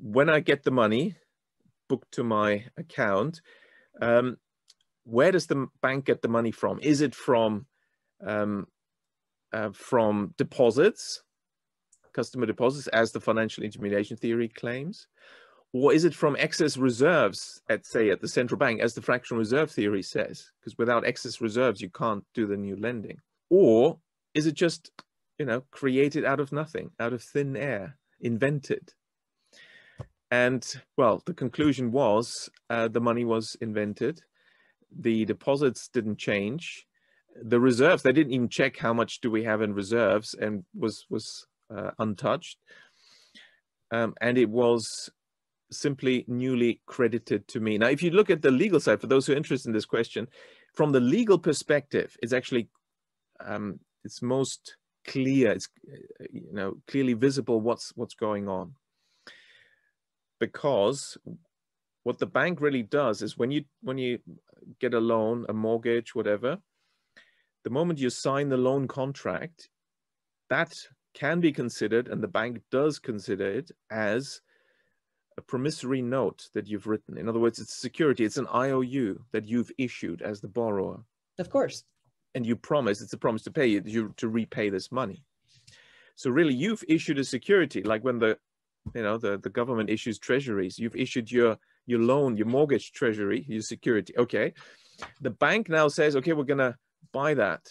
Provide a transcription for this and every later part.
when I get the money booked to my account, um, where does the bank get the money from? Is it from um, uh, from deposits, customer deposits, as the financial intermediation theory claims? Or is it from excess reserves at, say, at the central bank, as the fractional reserve theory says? Because without excess reserves, you can't do the new lending. Or is it just, you know, created out of nothing, out of thin air, invented? And well, the conclusion was uh, the money was invented. The deposits didn't change. The reserves they didn't even check how much do we have in reserves and was was uh, untouched. Um, and it was simply newly credited to me. Now if you look at the legal side for those who are interested in this question from the legal perspective it's actually um, it's most clear. It's you know clearly visible what's what's going on because what the bank really does is when you when you get a loan a mortgage whatever the moment you sign the loan contract, that can be considered, and the bank does consider it as a promissory note that you've written. In other words, it's security, it's an IOU that you've issued as the borrower. Of course. And you promise, it's a promise to pay you, you to repay this money. So really you've issued a security, like when the you know the, the government issues treasuries, you've issued your your loan, your mortgage treasury, your security. Okay. The bank now says, okay, we're gonna buy that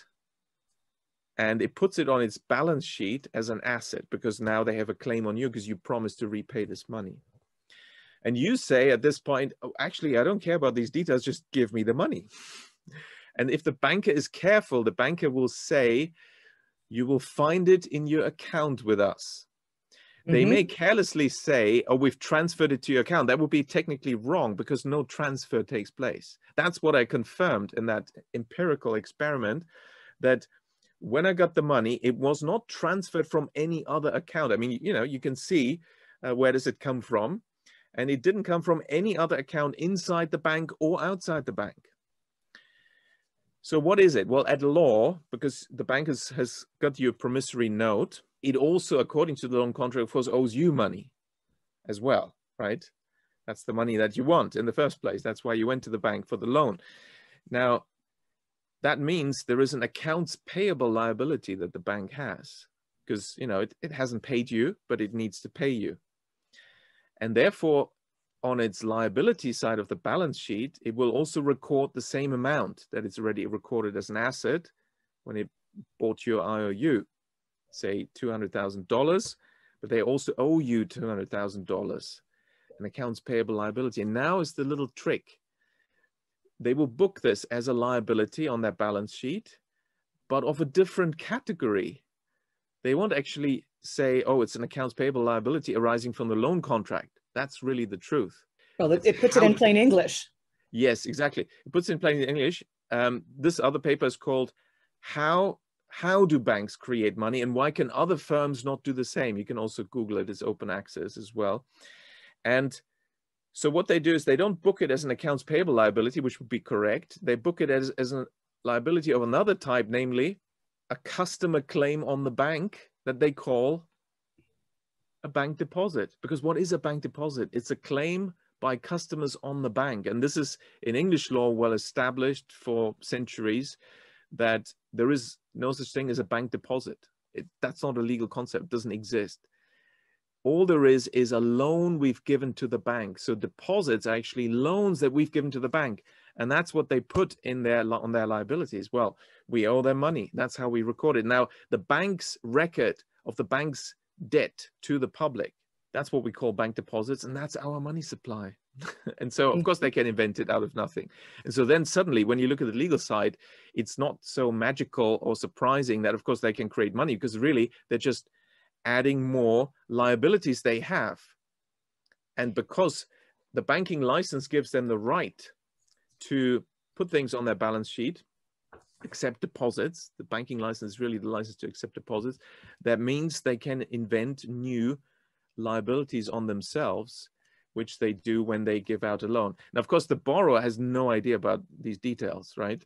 and it puts it on its balance sheet as an asset because now they have a claim on you because you promised to repay this money. And you say at this point, oh, actually, I don't care about these details, just give me the money. And if the banker is careful, the banker will say, you will find it in your account with us. Mm-hmm. They may carelessly say, oh, we've transferred it to your account. That would be technically wrong because no transfer takes place. That's what I confirmed in that empirical experiment that when I got the money, it was not transferred from any other account. I mean, you know, you can see uh, where does it come from? And it didn't come from any other account inside the bank or outside the bank. So what is it? Well, at law, because the bank has, has got you a promissory note, it also, according to the loan contract, of course, owes you money as well, right? That's the money that you want in the first place. That's why you went to the bank for the loan. Now, that means there is an accounts payable liability that the bank has because, you know, it, it hasn't paid you, but it needs to pay you. And therefore, on its liability side of the balance sheet, it will also record the same amount that it's already recorded as an asset when it bought your IOU say $200,000, but they also owe you $200,000 an accounts payable liability. And now is the little trick. They will book this as a liability on their balance sheet, but of a different category. They won't actually say, oh, it's an accounts payable liability arising from the loan contract. That's really the truth. Well, it, it puts How, it in plain English. Yes, exactly. It puts it in plain English. Um, this other paper is called How how do banks create money and why can other firms not do the same? You can also Google it, it's open access as well. And so what they do is they don't book it as an accounts payable liability, which would be correct. They book it as, as a liability of another type, namely a customer claim on the bank that they call a bank deposit. Because what is a bank deposit? It's a claim by customers on the bank. And this is in English law well established for centuries that there is no such thing as a bank deposit. It, that's not a legal concept, doesn't exist. All there is is a loan we've given to the bank. So deposits are actually loans that we've given to the bank. And that's what they put in their on their liabilities. Well, we owe them money. That's how we record it. Now, the bank's record of the bank's debt to the public, that's what we call bank deposits, and that's our money supply. and so of course they mm-hmm. can invent it out of nothing. And so then suddenly when you look at the legal side it's not so magical or surprising that of course they can create money because really they're just adding more liabilities they have. And because the banking license gives them the right to put things on their balance sheet accept deposits the banking license is really the license to accept deposits that means they can invent new liabilities on themselves which they do when they give out a loan. Now, of course, the borrower has no idea about these details, right?